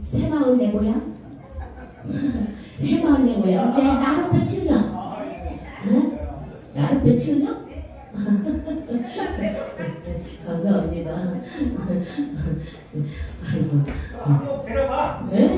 새마을 내 고향? 새마을 내 고향? 내 나로 표출력. 응? 나로 표출력? 감사합니다. 아이고. 한번 데려가. 네?